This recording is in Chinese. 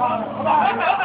好吧。